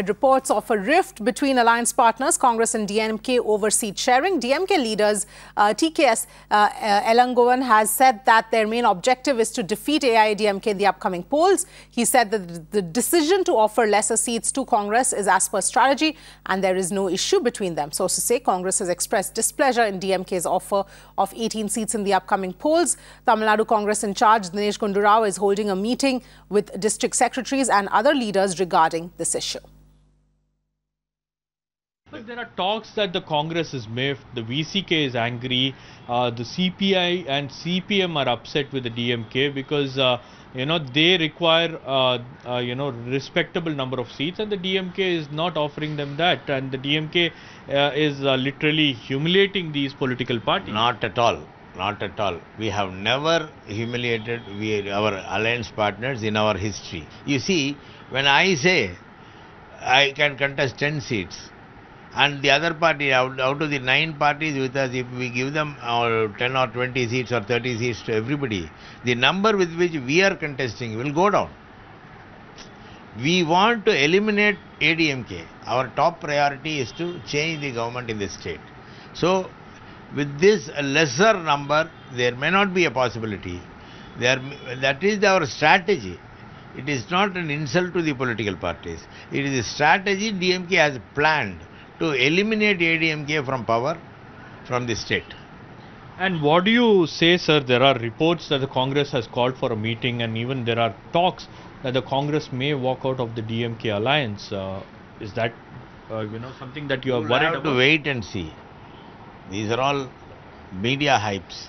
Reports of a rift between alliance partners, Congress and DMK over seat sharing, DMK leaders uh, TKS uh, uh, Elangovan has said that their main objective is to defeat AIADMK in the upcoming polls. He said that the decision to offer lesser seats to Congress is as per strategy and there is no issue between them. Sources say Congress has expressed displeasure in DMK's offer of 18 seats in the upcoming polls. Tamil Nadu Congress in charge, Dinesh Gundu Rao, is holding a meeting with district secretaries and other leaders regarding this issue. There are talks that the Congress is miffed, the VCK is angry, uh, the CPI and CPM are upset with the DMK because uh, you know they require uh, uh, you know respectable number of seats and the DMK is not offering them that and the DMK uh, is uh, literally humiliating these political parties. Not at all. Not at all. We have never humiliated we, our alliance partners in our history. You see, when I say I can contest 10 seats, and the other party out, out of the nine parties with us if we give them our 10 or 20 seats or 30 seats to everybody the number with which we are contesting will go down. We want to eliminate ADMK our top priority is to change the government in the state. So with this lesser number there may not be a possibility. There that is our strategy. It is not an insult to the political parties. It is a strategy DMK has planned to eliminate ADMK from power from the state. And what do you say, sir? There are reports that the Congress has called for a meeting, and even there are talks that the Congress may walk out of the DMK alliance. Uh, is that uh, you know something that you are we'll worried have about? to wait and see. These are all media hypes.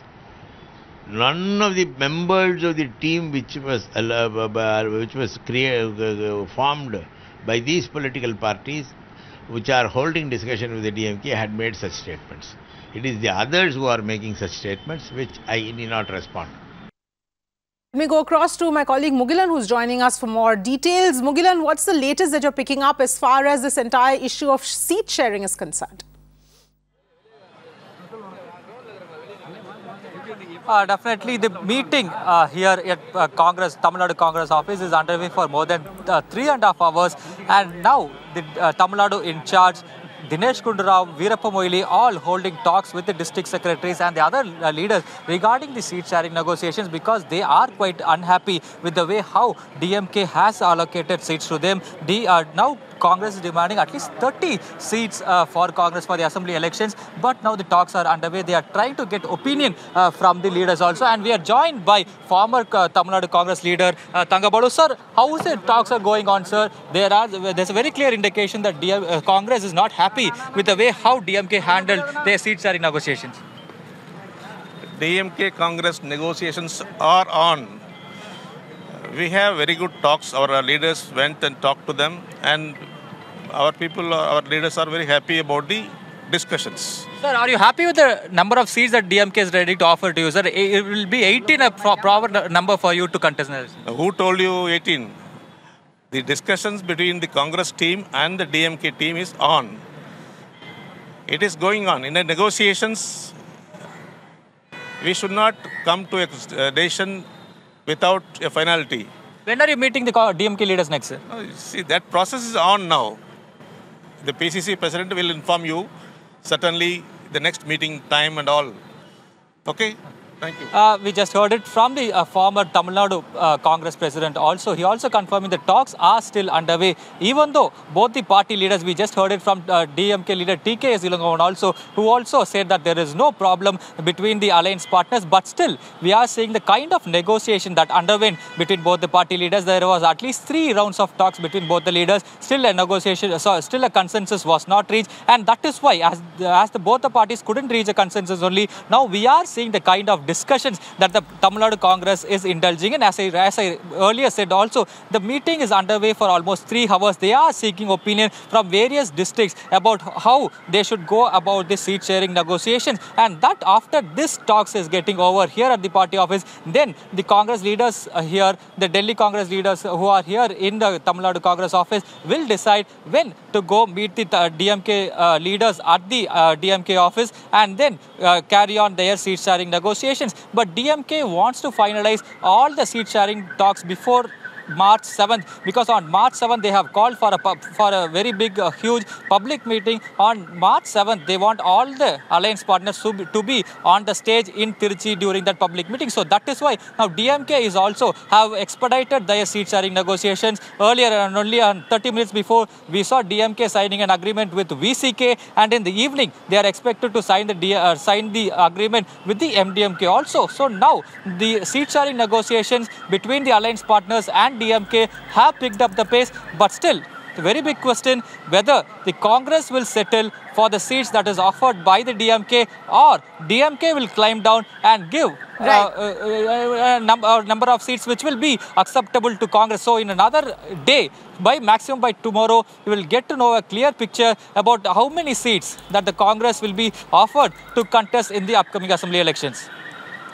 None of the members of the team which was uh, which was created, formed by these political parties which are holding discussion with the DMK had made such statements. It is the others who are making such statements which I need not respond. Let me go across to my colleague Mugilan who's joining us for more details. Mugilan, what's the latest that you're picking up as far as this entire issue of seat sharing is concerned? Uh, definitely, the meeting uh, here at uh, Congress, Tamil Nadu Congress office is underway for more than uh, three and a half hours. And now, the uh, Tamil Nadu in charge, Dinesh Gundu Rao, Veerappa Moily, all holding talks with the district secretaries and the other uh, leaders regarding the seat sharing negotiations because they are quite unhappy with the way how DMK has allocated seats to them. The, now, Congress is demanding at least 30 seats uh, for Congress for the assembly elections. But now the talks are underway. They are trying to get opinion uh, from the leaders also. And we are joined by former uh, Tamil Nadu Congress leader uh, Thangkabalu. Sir, how is the talks are going on, sir? There are there's a very clear indication that DM, uh, Congress is not happy with the way how DMK handled their seat in negotiations. DMK Congress negotiations are on we have very good talks. Our leaders went and talked to them, and our people, uh, our leaders are very happy about the discussions. Sir, are you happy with the number of seats that DMK is ready to offer to you, sir? It will be 18 a proper number for you to contest. Who told you 18? The discussions between the Congress team and the DMK team is on. It is going on. In the negotiations, we should not come to a uh, decision without a finality. When are you meeting the DMK leaders next, sir? Oh, see, that process is on now. The PCC president will inform you certainly the next meeting time and all. Okay? Thank you. Uh, we just heard it from the uh, former Tamil Nadu uh, Congress president also. He also confirming the talks are still underway, even though both the party leaders, we just heard it from uh, DMK leader TKS Elangovan also, who also said that there is no problem between the alliance partners, but still we are seeing the kind of negotiation that underwent between both the party leaders. There was at least three rounds of talks between both the leaders. Still a negotiation, so still a consensus was not reached. And that is why, as, as the, both the parties couldn't reach a consensus only, now we are seeing the kind of discussions that the Tamil Nadu Congress is indulging in. As I, as I earlier said also, the meeting is underway for almost three hours. They are seeking opinion from various districts about how they should go about the seat sharing negotiations. And that after this talks is getting over here at the party office, then the Congress leaders here, the Delhi Congress leaders who are here in the Tamil Nadu Congress office will decide when to go meet the DMK uh, leaders at the uh, DMK office and then uh, carry on their seat sharing negotiations. But DMK wants to finalize all the seat sharing talks before March 7th because on March 7th they have called for a for a very big, uh, huge public meeting. On March 7th, they want all the alliance partners to be, to be on the stage in Trichy during that public meeting. So that is why now DMK is also have expedited their seat sharing negotiations. Earlier, and only on 30 minutes before, we saw DMK signing an agreement with VCK, and in the evening they are expected to sign the uh, sign the agreement with the MDMK also. So now the seat sharing negotiations between the alliance partners and DMK have picked up the pace, but still the very big question whether the Congress will settle for the seats that is offered by the DMK or DMK will climb down and give uh, Right. uh, uh, uh, num- uh, number of seats which will be acceptable to Congress. So in another day, by maximum by tomorrow, you will get to know a clear picture about how many seats that the Congress will be offered to contest in the upcoming assembly elections.